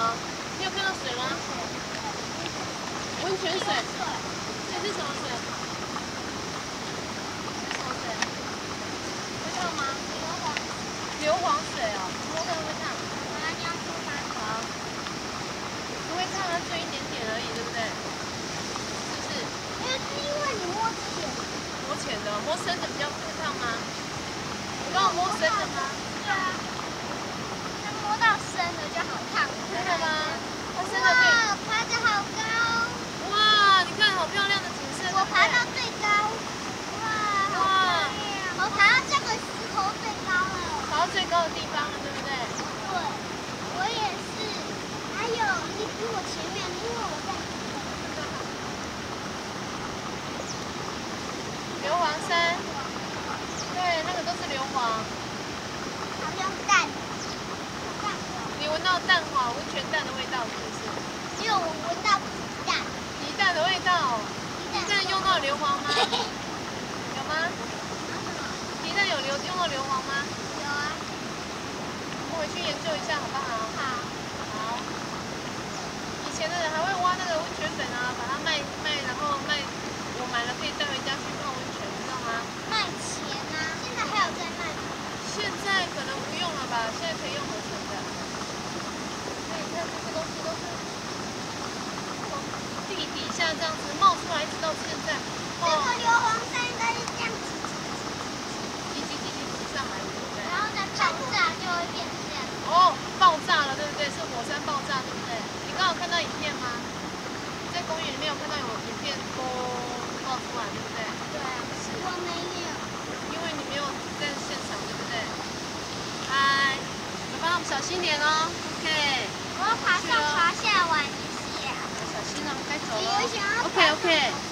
有看到水吗？温泉水，这是什么水？这是什么水？会烫吗？硫磺水哦，摸看会不会烫？好，不会烫，它最一点点而已，对不对？是不是？摸浅摸浅的，摸深的比较会烫吗？你帮我摸深的吗？真的吗？它深的可以。哇，爬得好高！哇，你看好漂亮的景色，对我不对？爬到最高，哇，好漂亮！我爬到这个石头最高了。爬到最高的地方了，对不对？对，我也是。还有，你比我前面，因为我在硫磺山，对，那个都是硫磺。好像蛋，蛋你闻到蛋黄温泉蛋的味道是不是？只有我闻到鸡蛋，鸡蛋的味道，皮皮蛋用到硫磺吗？有吗？皮蛋有硫用到硫磺吗？回去研究一下好不好？好，好。以前的人还会挖那个温泉粉啊，把它卖卖，然后卖，我买了可以带回家去泡温泉，知道吗？卖钱啊！现在还有在卖吗？现在可能不用了吧，现在可以用合成的。所以你看这些东西都是从地底下这样子冒出来，一直到现在，这个哦，硫磺山应该是这样子，叽叽叽叽叽上来的，对不对？然后再爆炸就会变成这样。哦，爆炸了，对不对？是火山爆炸，对不对？你刚好看到影片吗？在公园里面有看到有影片都爆出来，对不对？对啊，我没有。因为你没有在现场，对不对？嗨，爸爸，我们小心点哦。OK，我要爬上爬下玩一下。小心哦，该走我了。OK OK。